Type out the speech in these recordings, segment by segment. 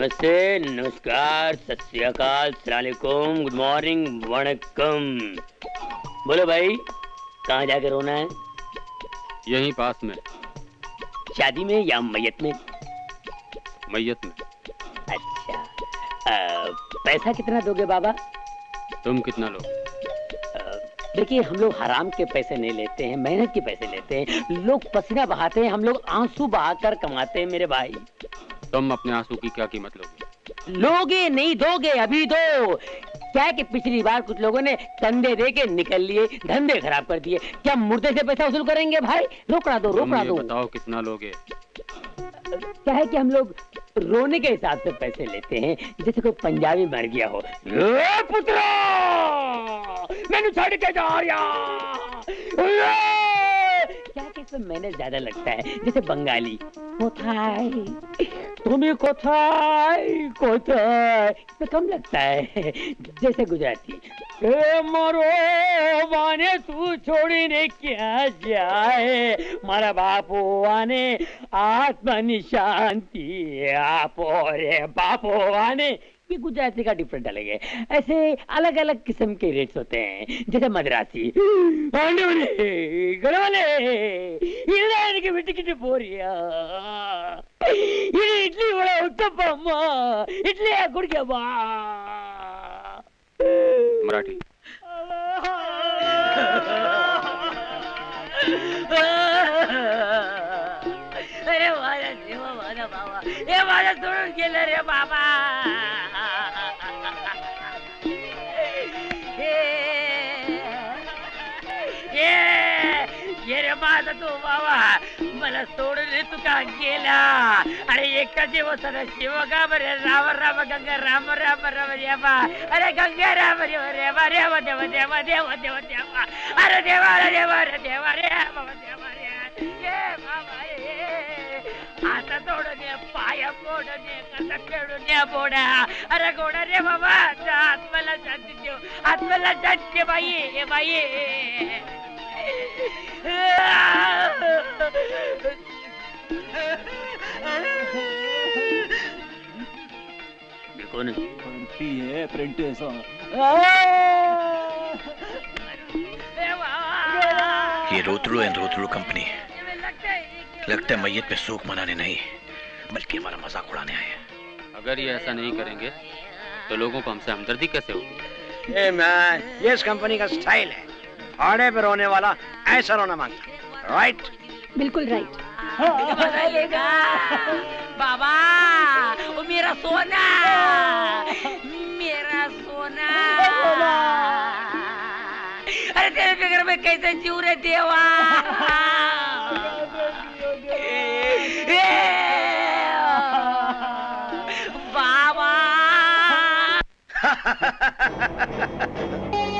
नमस्ते नमस्कार सत श्री अकाल सलामकुम गुड मॉर्निंग वणकम बोलो भाई कहाँ जाकर रोना है? यहीं पास में। शादी में या मैयत में? मैयत में। अच्छा आ, पैसा कितना दोगे बाबा? तुम कितना लो देखिए हम लोग हराम के पैसे नहीं लेते हैं मेहनत के पैसे लेते हैं लोग पसीना बहाते हैं हम लोग आँसू बहाकर कमाते हैं मेरे भाई। तुम अपने आँसू की क्या कीमत लोगे? लोगे नहीं दोगे अभी दो। क्या है कि पिछली बार कुछ लोगों ने कंधे दे के निकल लिए धंधे खराब कर दिए। क्या मुर्दे से पैसा वसूल करेंगे भाई? रोकड़ा दो रोकड़ा दो। बताओ कितना लोगे? क्या है कि हम लोग रोने के हिसाब से पैसे लेते हैं जैसे कोई पंजाबी मर गया हो। पुत्रा! मैंने छड़ के जा क्या कि इसमें मैंने ज़्यादा लगता है जैसे बंगाली। कोथाई तुम्हें कोथाई कोथाई इसमें कम लगता है, जैसे गुजराती। मारो, वाने तू छोड़ने क्या जाए? मारा बापू आने आत्मा शांति आपो रे बापो आने ये गुजराती का डिफरेंट अलग है। ऐसे अलग अलग किस्म के रेट्स होते हैं, जैसे मद्रासी। गड़वाले की बेटी की बोरिया અલ્પમ એટલે ગુડગે બા. મરાઠી. અરે મારા જીવા મારા બાબા એ મારા થોડું ગયેલા રે બાબા माझा तो बाबा. मला सोडून तू का गेला. अरे एका दिवस शिव का बरे राम राम गंगा राम राम राम देवा. अरे गंगा राम देव रेवा रेव देव देव देव देव देवा. अरे देवा अरे देवा अरे देवा रे बाबा देवा रे ये बाबा ये आता तोडणे पाय मोडणे कसा खेळून बोडा अरे गोडा रे बाबा आत्म्याला शांती देव आत्म्याला शांती बाई हे बाई. कौन है ये रोतड़ू एंड रोतड़ू कंपनी लगता है मैयत पे शोक मनाने नहीं बल्कि हमारा मज़ाक उड़ाने आए हैं। अगर ये ऐसा नहीं करेंगे तो लोगों को हमसे हमदर्दी कैसे होगी? ए मैन ये इस कंपनी का स्टाइल है। फाड़े पे रोने वाला ऐसा रोना माँगता। राइट बिल्कुल राइट बाबा वो मेरा सोना। मेरा सोना। अरे तेरे फ़िक्र में कैसे जीव रहे देवा बाबा।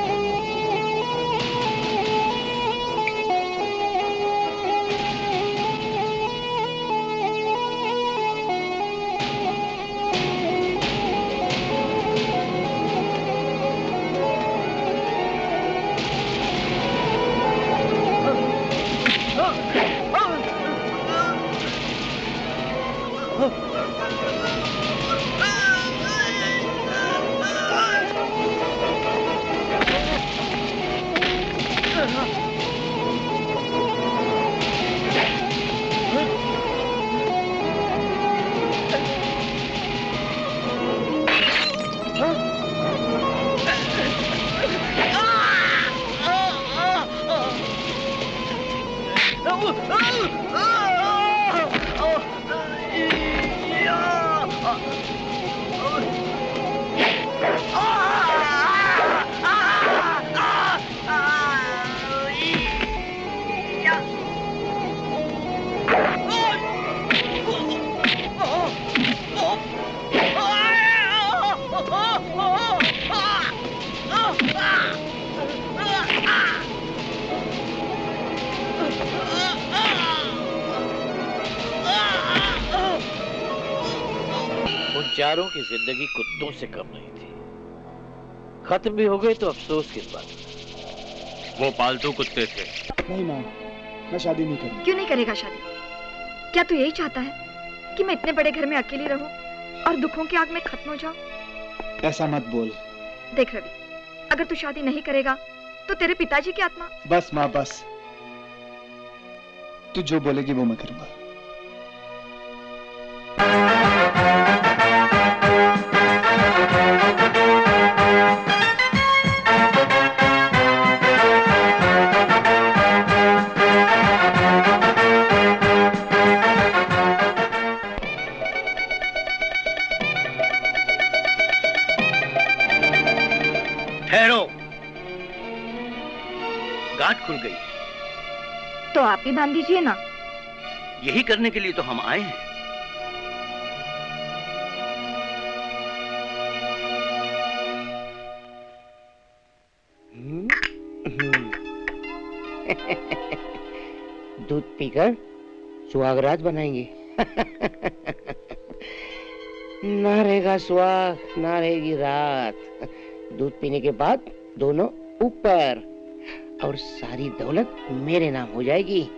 चारों की ज़िंदगी कुत्तों से कम नहीं थी। खत्म भी हो गए तो अफसोस किस बात वो पालतू कुत्ते थे। नहीं माँ मैं शादी नहीं करूँ क्यों नहीं करेगा शादी? क्या तू यही चाहता है कि मैं इतने बड़े घर में अकेली रहूँ और दुखों की आग में खत्म हो जाओ ऐसा मत बोल। देख रवि अगर तू शादी नहीं करेगा तो तेरे पिताजी की आत्मा? बस माँ बस। तू जो बोलेगी वो मैं करूँगा। गांठ खुल गई। तो आप ही बाँध दीजिए ना। यही करने के लिए तो हम आए हैं। दूध पीकर सुहागराज बनाएँगे। ना रहेगा सुहाग ना रहेगी रात। दूध पीने के बाद दोनों ऊपर। और सारी दौलत मेरे नाम हो जाएगी।